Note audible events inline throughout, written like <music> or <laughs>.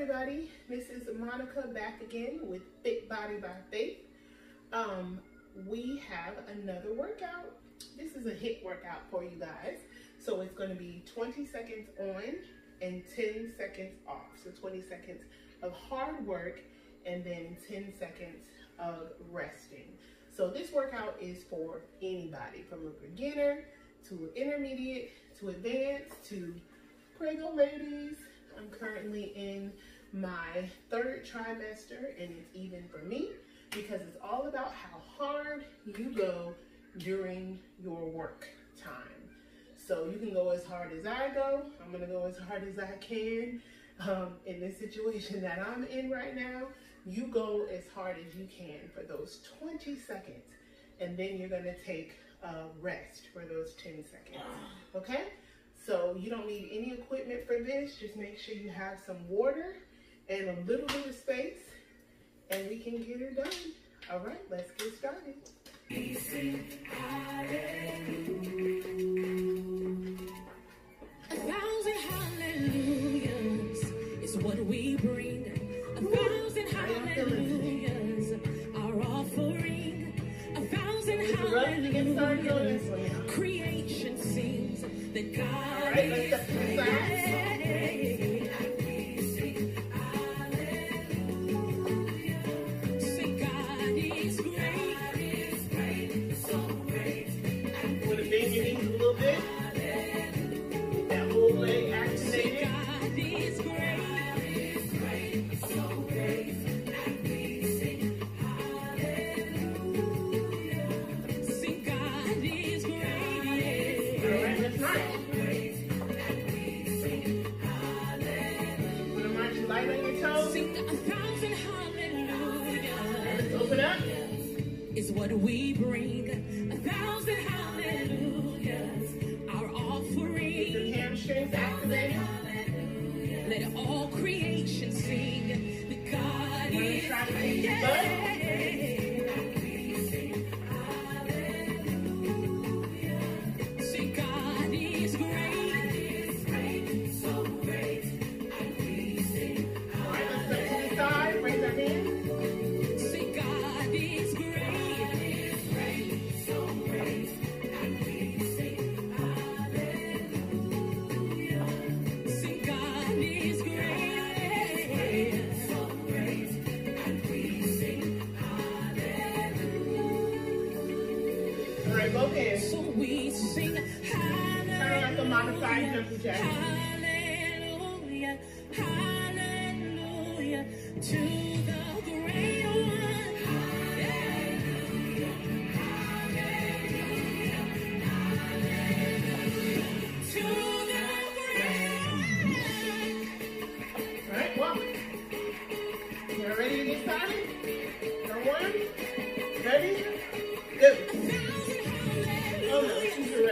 everybody. This is Monica back again with Fit Body by Faith. Um, we have another workout. This is a HIIT workout for you guys. So it's going to be 20 seconds on and 10 seconds off. So 20 seconds of hard work and then 10 seconds of resting. So this workout is for anybody from a beginner to intermediate to advanced to pregnant ladies. I'm currently in my third trimester and it's even for me because it's all about how hard you go during your work time. So you can go as hard as I go. I'm gonna go as hard as I can. Um, in this situation <laughs> that I'm in right now, you go as hard as you can for those 20 seconds. And then you're gonna take a rest for those 10 seconds, okay? So you don't need any equipment for this. Just make sure you have some water and a little bit of space and we can get it done. All right, let's get started. God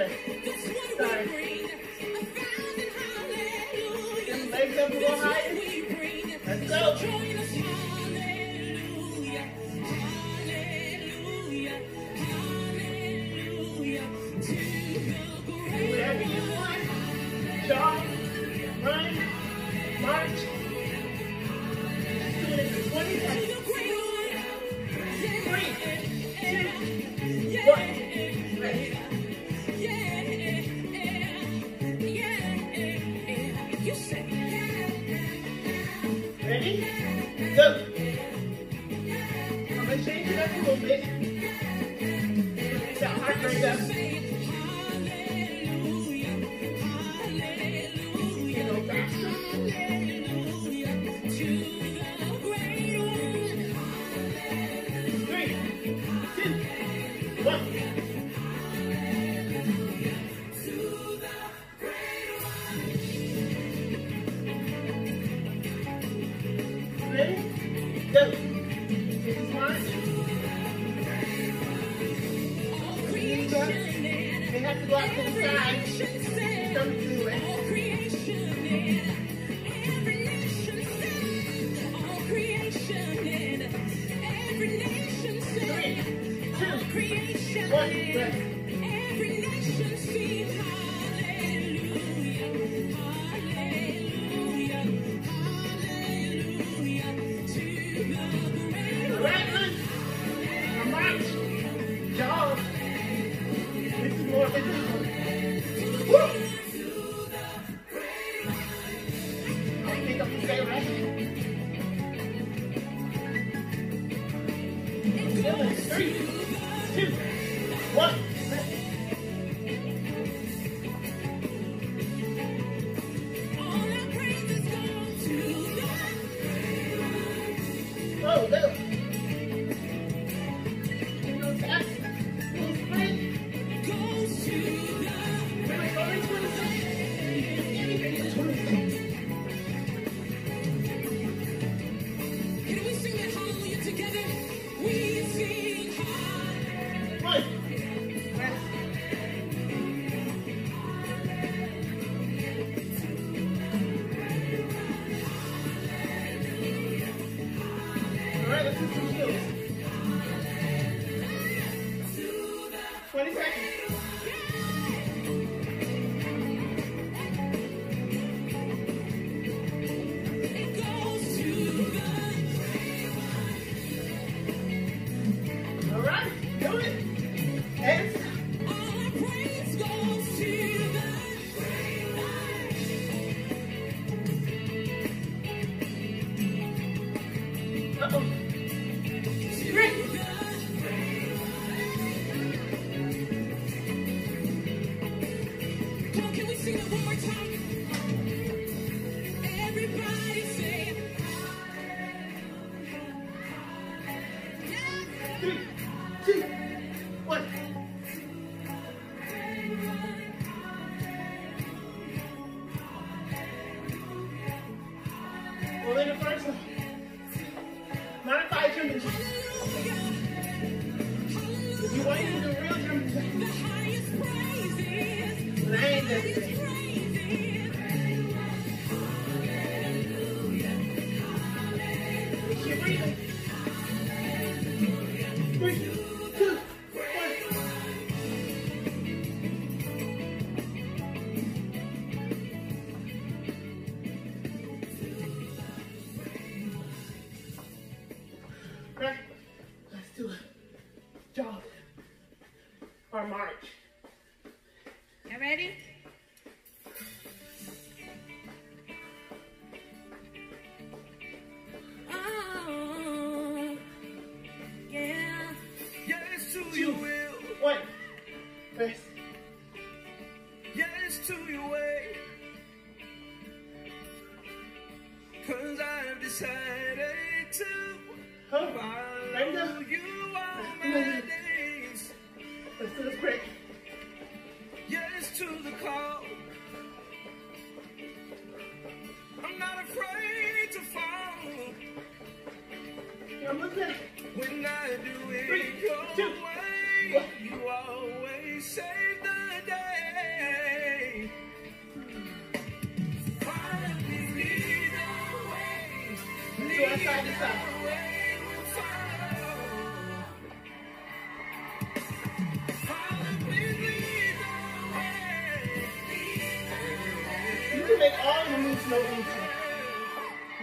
rest. Sorry. Them legs up a little higher. Go. This is march. Knees up. They have to go out to the side. Come to it. three. Huh? Bend down. Let's do this quick. Yes to the call. I'm not afraid to fall. Yeah, I'm looking. When I do it Three, your two. way, you always say. You can make all moves.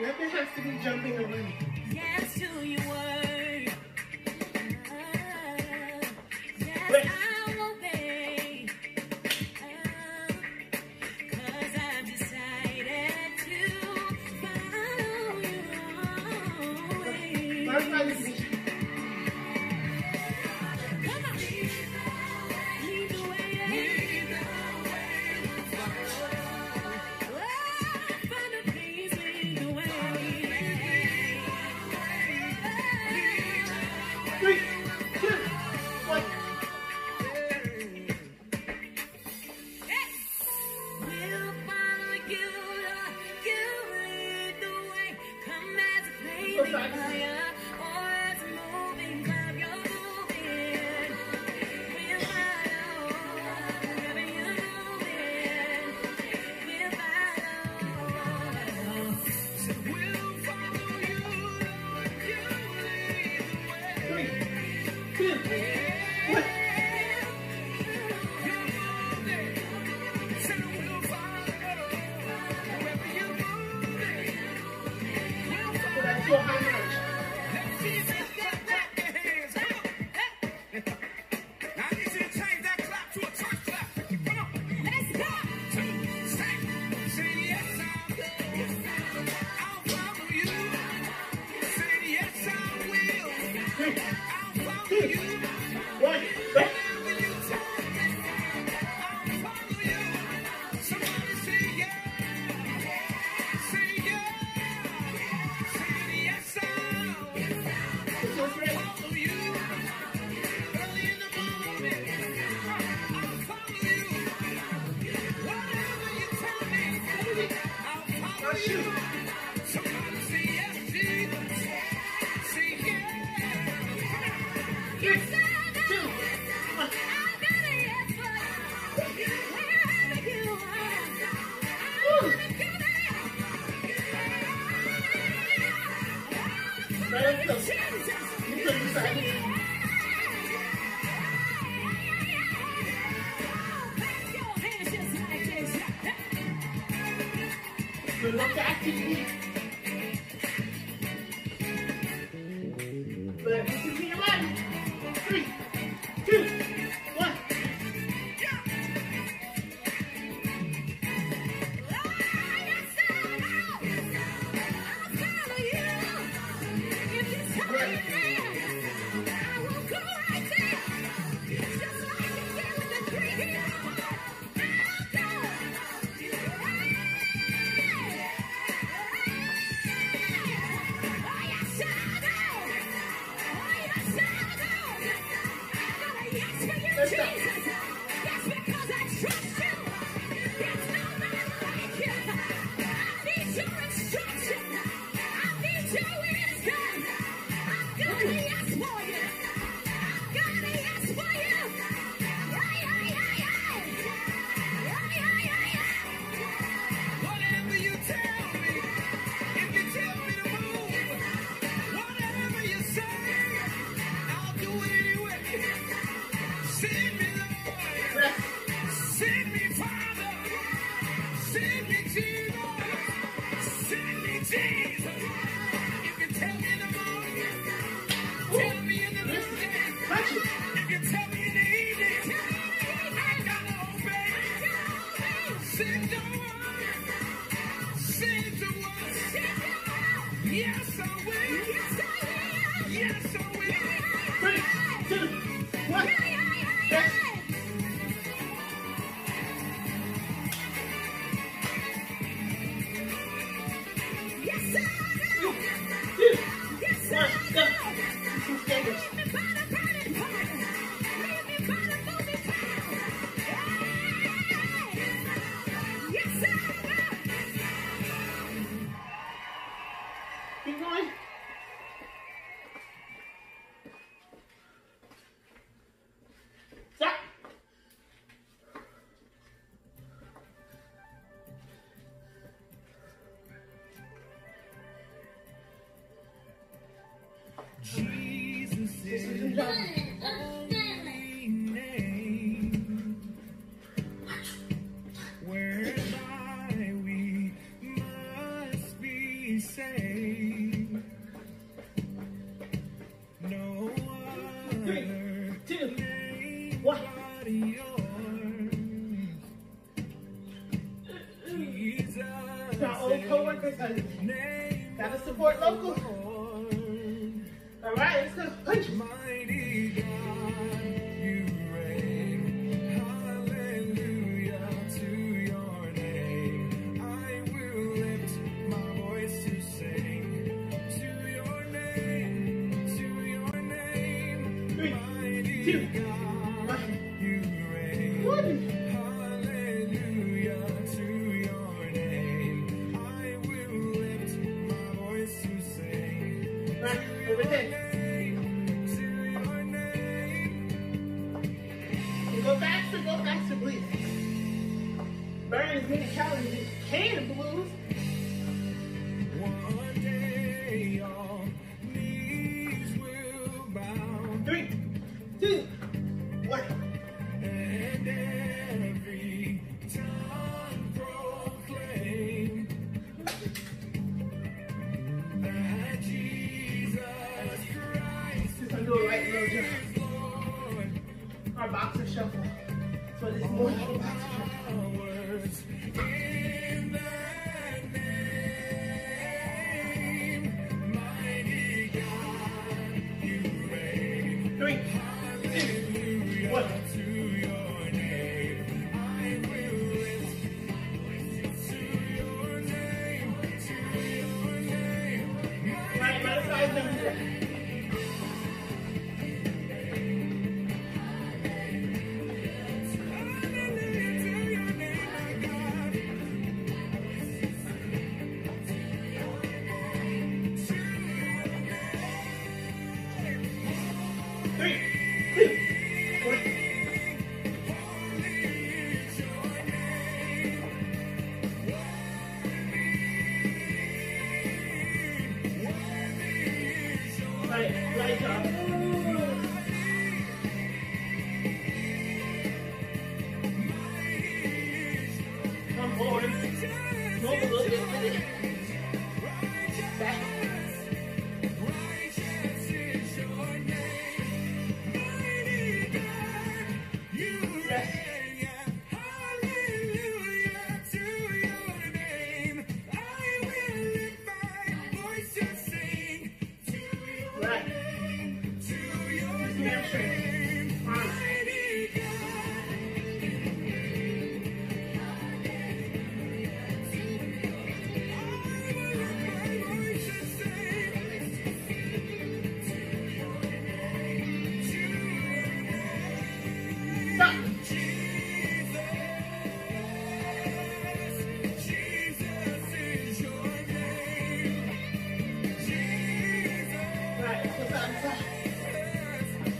Nothing has to be jumping around. Yes, to.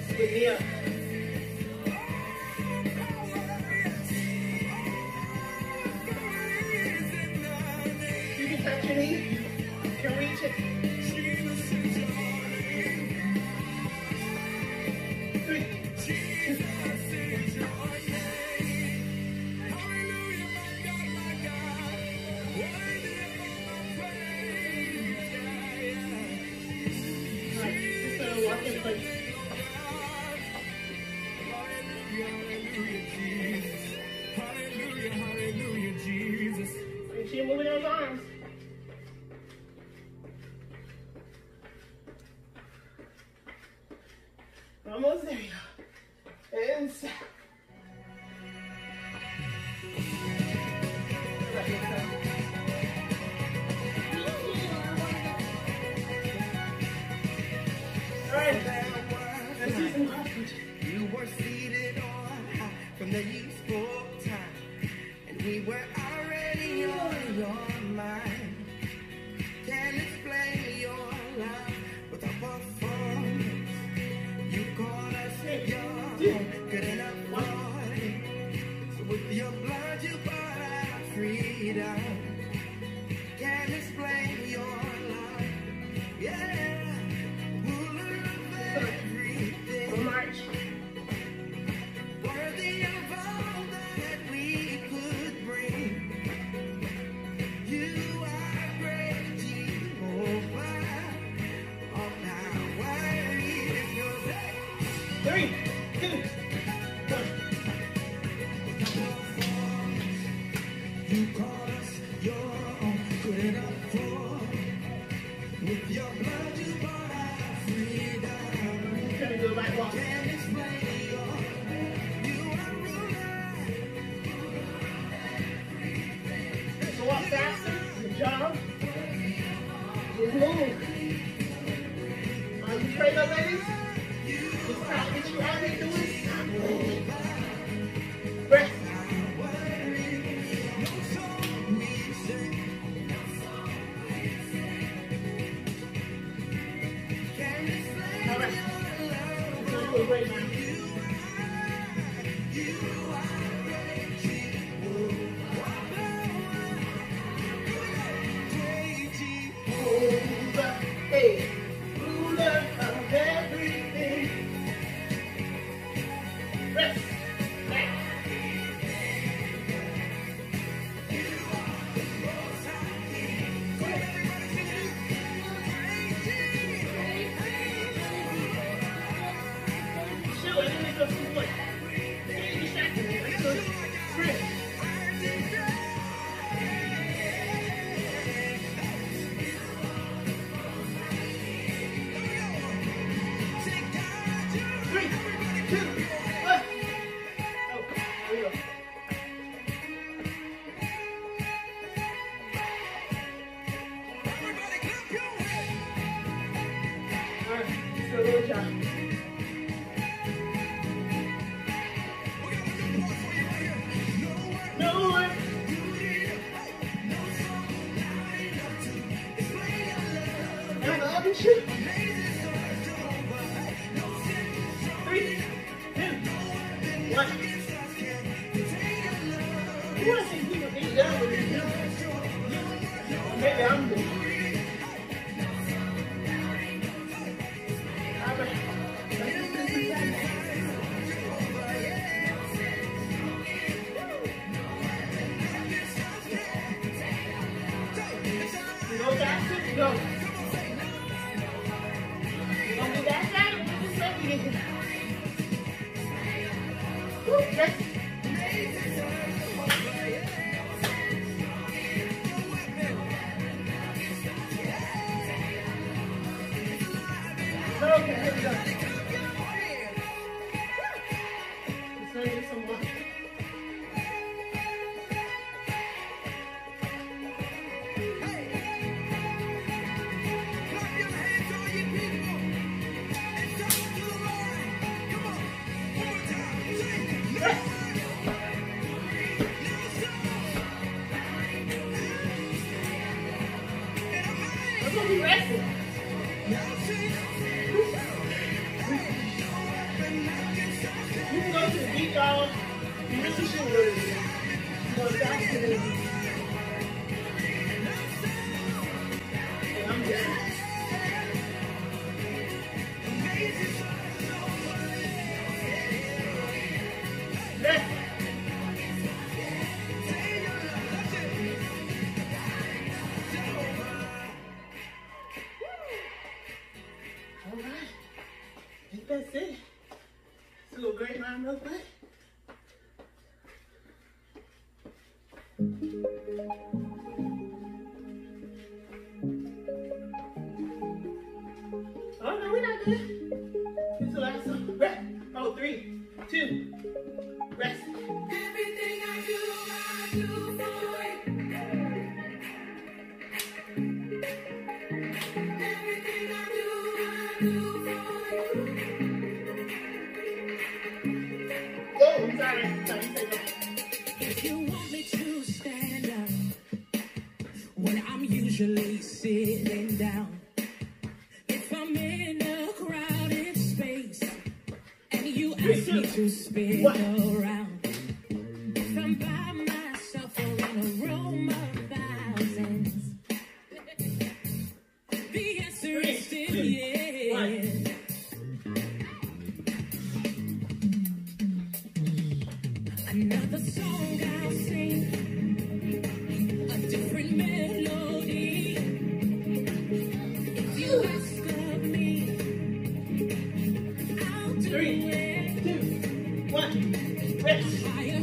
Stay here. We were already on your mind. Can't explain your love with a performance. You call us hey, your good enough boy. So with your blood, you bought our freedom. да This the last one. Oh, three, two, One, rest.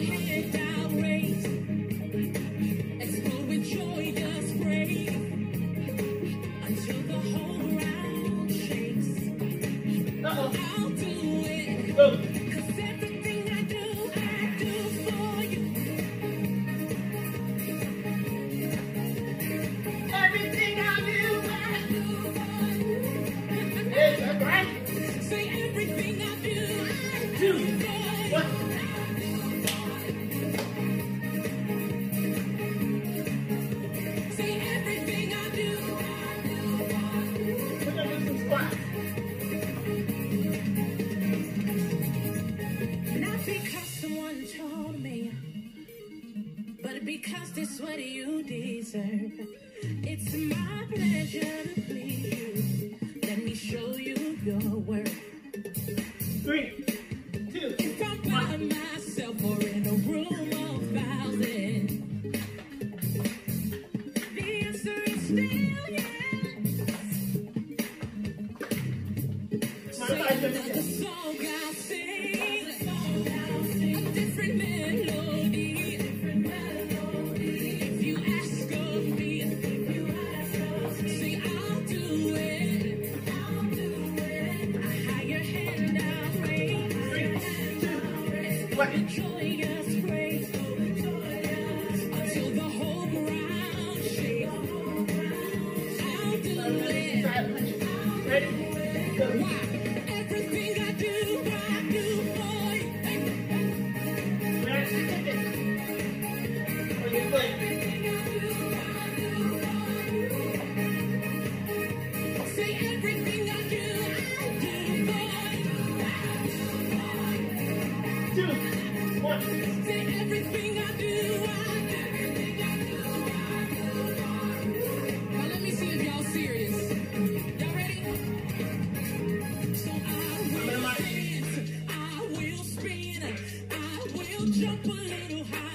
I Yeah. jump a little high.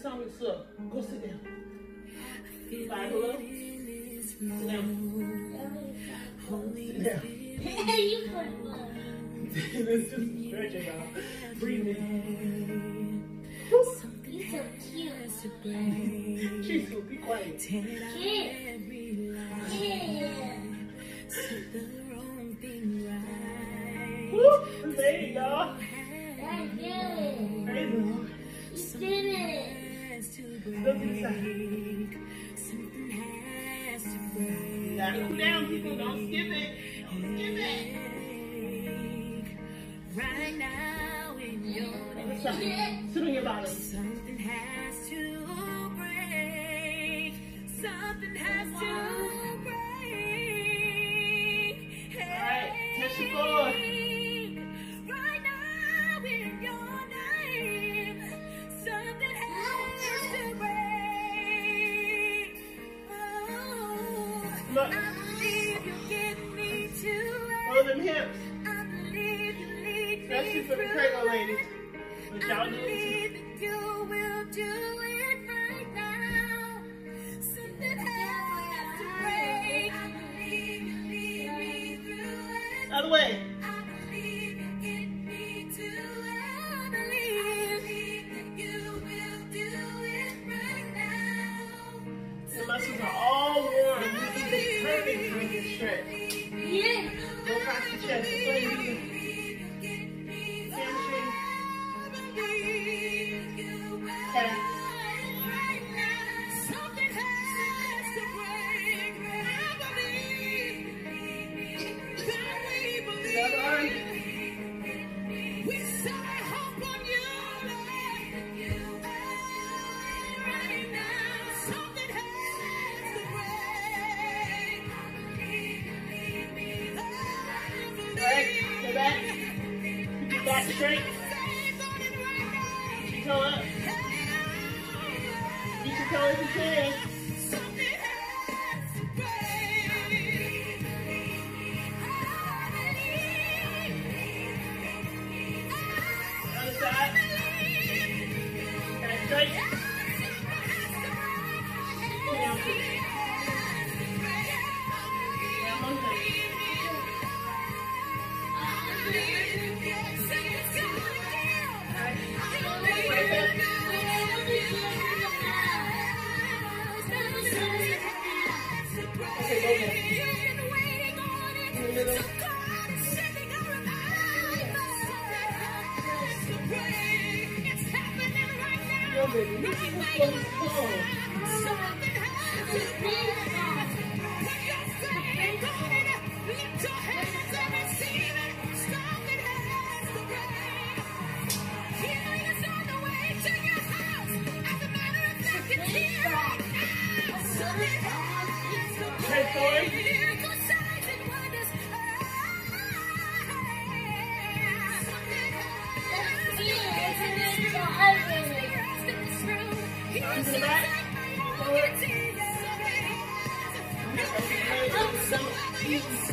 sum. Go sit down. Bye, hello. Sit down. Sit down. you Let's just stretch it out. Breathe in. He's so cute. She's so be quiet. Kid. Yeah. There you go. I did it. I did it. Down, people. Don't it. Don't it. Right now in your your. Something has to break. Something has to that's just for the Crayola ladies. But y'all it. You will do it right now. Something has to break. Other way. colors and can. in the back. Forward. So, so,